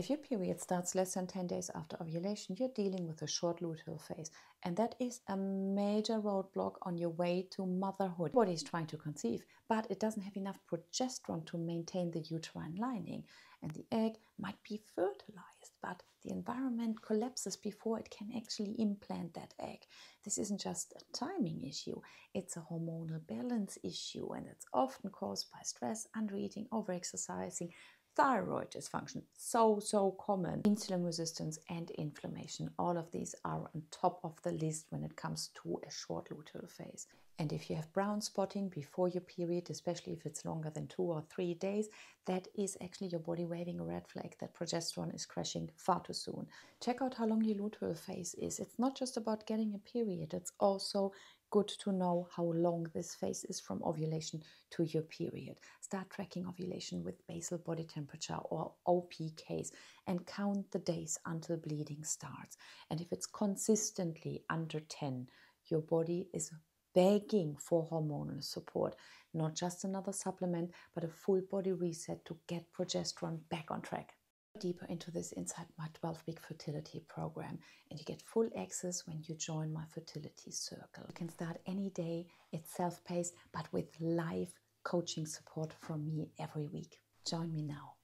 If your period starts less than 10 days after ovulation, you're dealing with a short luteal phase. And that is a major roadblock on your way to motherhood. Body is trying to conceive, but it doesn't have enough progesterone to maintain the uterine lining. And the egg might be fertilized, but the environment collapses before it can actually implant that egg. This isn't just a timing issue, it's a hormonal balance issue, and it's often caused by stress, undereating, overexercising, thyroid dysfunction, so, so common. Insulin resistance and inflammation, all of these are on top of the list when it comes to a short luteal phase. And if you have brown spotting before your period, especially if it's longer than two or three days, that is actually your body waving a red flag that progesterone is crashing far too soon. Check out how long your luteal phase is. It's not just about getting a period, it's also good to know how long this phase is from ovulation to your period. Start tracking ovulation with basal body temperature or OPKs and count the days until bleeding starts. And if it's consistently under 10, your body is begging for hormonal support, not just another supplement, but a full body reset to get progesterone back on track deeper into this inside my 12 week fertility program and you get full access when you join my fertility circle. You can start any day, it's self paced, but with live coaching support from me every week. Join me now.